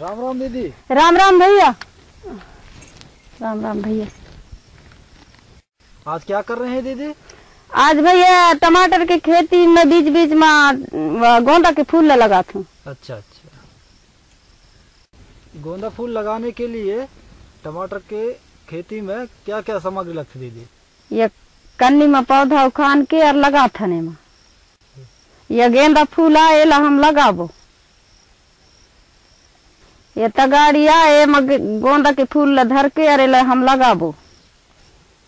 राम राम दीदी। राम राम भैया। राम राम भैया। आज क्या कर रहे हैं दीदी? आज भैया टमाटर की खेती में बीच बीच में गोंदा के फूल लगा था अच्छा अच्छा। गोंदा फूल लगाने के लिए टमाटर के खेती में क्या क्या सामग्री लगती दीदी? ये कन्नी में पौधा उखान के और लगा था ने में ये गेंदा फूल आए ला हम लगाबो। ये तगाड़िया आए में गे- गोंदा के फूल ला धर के अरे ला हम लगाबो।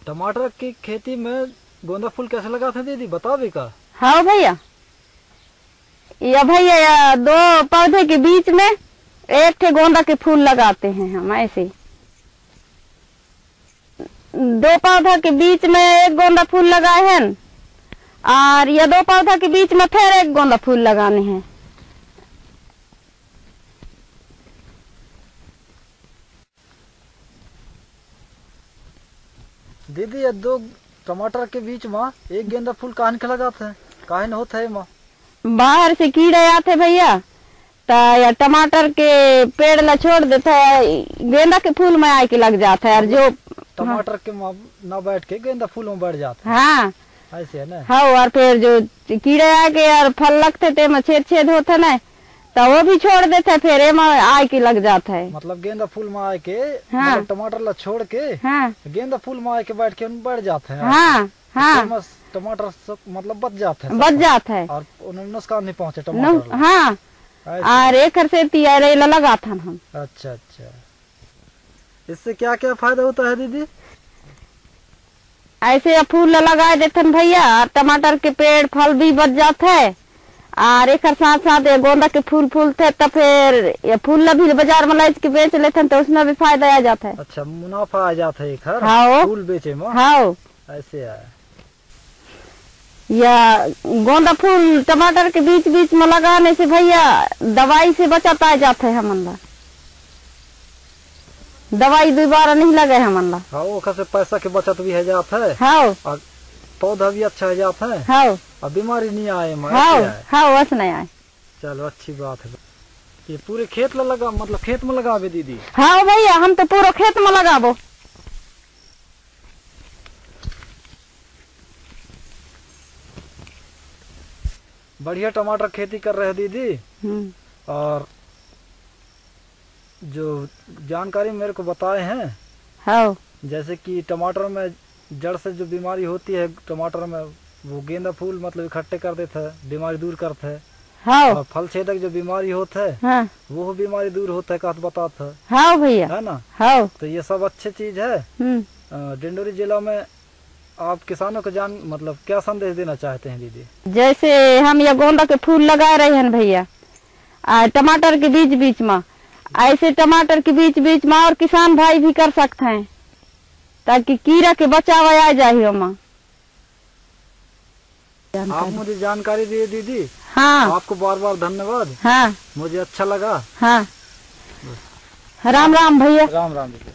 टमाटर की खेती में गोंदा फूल कैसे लगाते हैं दीदी बता भी का हाँ भैया। ये भैया ये दो पौधे के बीच में एक ठे गोंदा के फूल लगाते हैं हम ऐसे दो पौधा के बीच में एक गोंदा फूल लगाए हैं। और ये दो पौधा के बीच में फिर एक गोंदा फूल लगाने हैं। दीदी ये दो टमाटर के बीच माँ एक गेंदा फूल काहन के लगाते हैं। काहे न होता है माँ? बाहर से कीड़े आते भैया। तो या टमाटर के पेड़ ला छोड़ देता है गेंदा के फूल में आके लग जाता है और जो टमाटर के माँ न बैठ के गेंदा फूल में बैठ जाते हाँ। ऐसे है ना? हाँ और फिर जो कीड़े आके और फल लगते थे में छेद छेद होता ना तो वो भी छोड़ देते है फिर एम आए के लग जाता है। मतलब गेंदा फूल में आए के हाँ। मतलब टमाटर ला छोड़ के हाँ। गेंदा फूल में आए के बैठ के बैठ जाते हैं। हाँ हाँ। टमाटर सब मतलब बच जाते हैं बच जाता है। और उन्हें नुकसान नहीं पहुँचे टमाटर हाँ। और एक से तियारे लगा था हम। अच्छा अच्छा। इससे क्या क्या फ़ायदा होता है दीदी? ऐसे फूल लगा देते भैया टमाटर के पेड़ फल भी बच जाते है। और एक साथ साथ ये गोंदा के फूल फूलते तो फिर ये फूल भी बाज़ार में लाइज के बेच लेते हैं तो उसमें भी फ़ायदा आ जाता है। अच्छा मुनाफा आ जाता है हर हाँ। फूल बेचे में? हाँ। ऐसे है। या गोंदा फूल टमाटर के बीच बीच में लगाने से भैया दवाई से बचाता आ जाता है हमन ला। दवाई दोबारा नहीं लगे हमन ला। हाँ पैसा के बचत भी है जाता है। हाँ। पौधा भी अच्छा है जाता है। हाँ। और बीमारी नहीं आए में हाँ हाँ बस नहीं आए। चलो अच्छी बात है। ये पूरे खेत ला लगा मतलब खेत में लगावे दीदी। हाँ भैया हम तो पूरा खेत में लगाबो। बढ़िया टमाटर खेती कर रहे हैं दीदी। हम्म, और जो जानकारी मेरे को बताए हैं हाँ। जैसे कि टमाटर में जड़ से जो बीमारी होती है टमाटर में वो गेंदा फूल मतलब इकट्ठे कर देता है बीमारी दूर करता है। हाँ। और फल छेदक जो बीमारी होता है हाँ। वो बीमारी दूर होता है कहत बताता है? हाँ भैया। है ना? हाँ। तो ये सब अच्छी चीज़ है। हम्म, डिंडोरी जिला में आप किसानों को जान मतलब क्या संदेश देना चाहते हैं दीदी? जैसे हम ये गोंदा के फूल लगा रहे हैं भैया टमाटर के बीच बीच में। ऐसे टमाटर के बीच बीच में और किसान भाई भी कर सकते हैं ताकि कीड़ा के बचाव आ जाए हम आप मुझे जानकारी दिए दीदी। हाँ। आपको बार बार धन्यवाद। हाँ। मुझे अच्छा लगा। हाँ। राम राम भैया। राम राम दीदी।